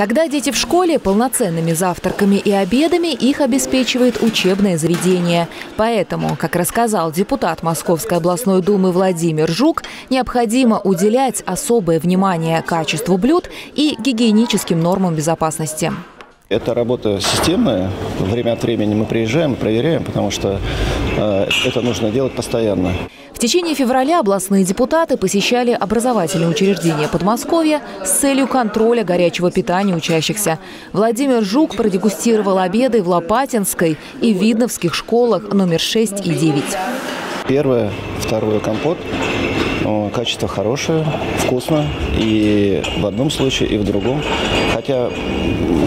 Когда дети в школе, полноценными завтраками и обедами их обеспечивает учебное заведение. Поэтому, как рассказал депутат Московской областной думы Владимир Жук, необходимо уделять особое внимание качеству блюд и гигиеническим нормам безопасности. Это работа системная. Время от времени мы приезжаем, проверяем, потому что э, это нужно делать постоянно. В течение февраля областные депутаты посещали образовательные учреждения Подмосковья с целью контроля горячего питания учащихся. Владимир Жук продегустировал обеды в Лопатинской и Видновских школах номер 6 и 9. Первое, второе компот. Качество хорошее, вкусно и в одном случае, и в другом. Хотя,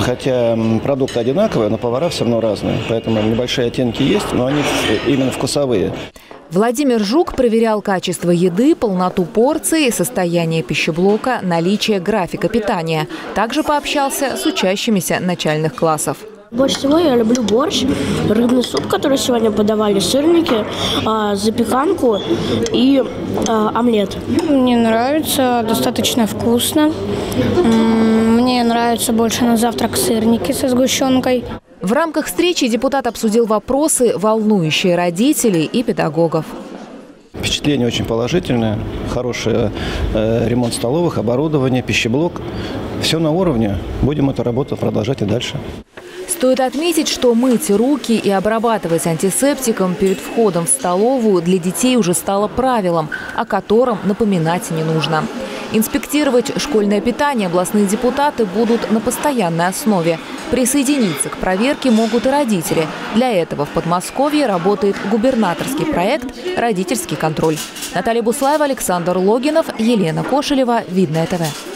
хотя продукты одинаковые, но повара все равно разные. Поэтому небольшие оттенки есть, но они именно вкусовые. Владимир Жук проверял качество еды, полноту порции, состояние пищеблока, наличие графика питания. Также пообщался с учащимися начальных классов. Больше всего я люблю борщ, рыбный суп, который сегодня подавали, сырники, а, запеканку и а, омлет. Мне нравится, достаточно вкусно. Мне нравится больше на завтрак сырники со сгущенкой. В рамках встречи депутат обсудил вопросы, волнующие родителей и педагогов. Впечатление очень положительное. Хороший э, ремонт столовых, оборудование, пищеблок. Все на уровне. Будем эту работу продолжать и дальше. Стоит отметить, что мыть руки и обрабатывать антисептиком перед входом в столовую для детей уже стало правилом, о котором напоминать не нужно. Инспектировать школьное питание областные депутаты будут на постоянной основе. Присоединиться к проверке могут и родители. Для этого в Подмосковье работает губернаторский проект «Родительский контроль». Наталья Буслаева, Александр Логинов, Елена Кошелева. Видное ТВ.